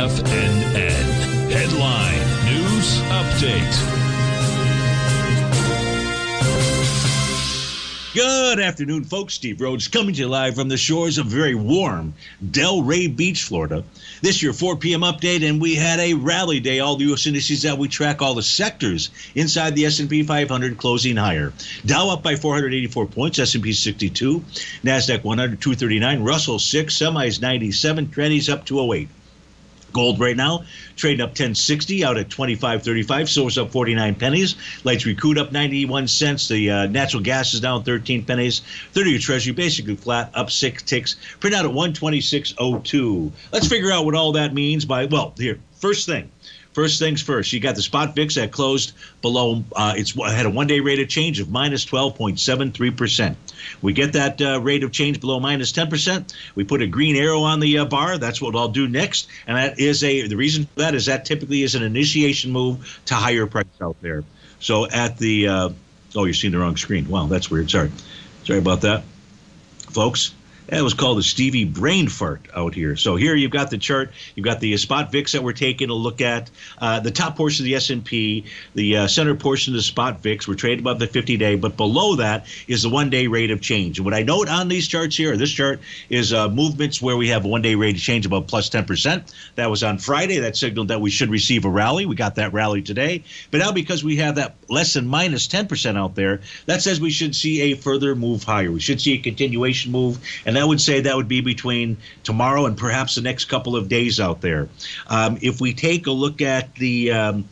FNN. Headline News Update. Good afternoon, folks. Steve Rhodes coming to you live from the shores of very warm Delray Beach, Florida. This year 4 p.m. update, and we had a rally day. All the U.S. indices that we track, all the sectors inside the S&P 500 closing higher. Dow up by 484 points, S&P 62, Nasdaq 100 239, Russell 6, semis 97, trannies up 208. Gold right now trading up 1060 out at 25.35. Silver's up 49 pennies. Light sweet crude up 91 cents. The uh, natural gas is down 13 pennies. 30 year Treasury basically flat, up six ticks. Print out at 126.02. Let's figure out what all that means by well here. First thing. First things first, you got the spot VIX that closed below. Uh, it's had a one-day rate of change of minus 12.73 percent. We get that uh, rate of change below minus 10 percent. We put a green arrow on the uh, bar. That's what I'll do next, and that is a the reason for that is that typically is an initiation move to higher price out there. So at the uh, oh, you're seeing the wrong screen. Wow, that's weird. Sorry, sorry about that, folks. That was called the Stevie brain fart out here. So here you've got the chart. You've got the spot VIX that we're taking a look at. Uh, the top portion of the S&P, the uh, center portion of the spot VIX, we're trading above the 50-day, but below that is the one-day rate of change. And what I note on these charts here, this chart, is uh, movements where we have one-day rate of change above plus 10%. That was on Friday. That signaled that we should receive a rally. We got that rally today. But now because we have that less than minus 10% out there, that says we should see a further move higher. We should see a continuation move, and that would say that would be between tomorrow and perhaps the next couple of days out there. Um, if we take a look at the um,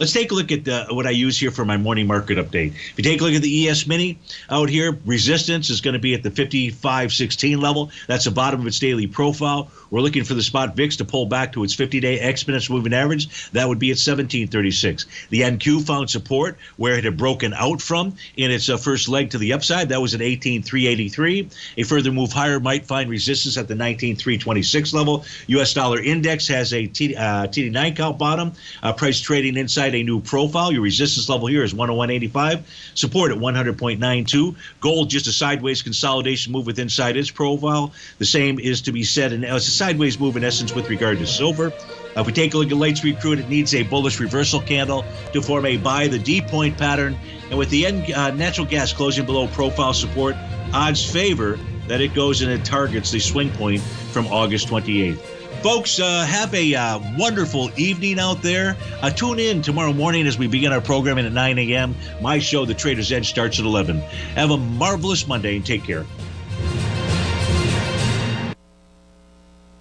Let's take a look at the, what I use here for my morning market update. If you take a look at the ES Mini out here, resistance is going to be at the 5516 level. That's the bottom of its daily profile. We're looking for the spot VIX to pull back to its 50-day exponential moving average. That would be at 1736. The NQ found support where it had broken out from in its uh, first leg to the upside. That was at 18383. A further move higher might find resistance at the 19326 level. U.S. dollar index has a T, uh, TD9 count bottom. Uh, price trading inside a new profile. Your resistance level here is 101.85. Support at 100.92. Gold just a sideways consolidation move with inside its profile. The same is to be said, and it's a sideways move in essence with regard to silver. Uh, if we take a look at Light Sweet Crude, it needs a bullish reversal candle to form a buy the D point pattern. And with the end, uh, natural gas closing below profile support, odds favor that it goes and it targets the swing point from August 28th. Folks, uh, have a uh, wonderful evening out there. Uh, tune in tomorrow morning as we begin our programming at 9 a.m. My show, The Trader's Edge, starts at 11. Have a marvelous Monday and take care.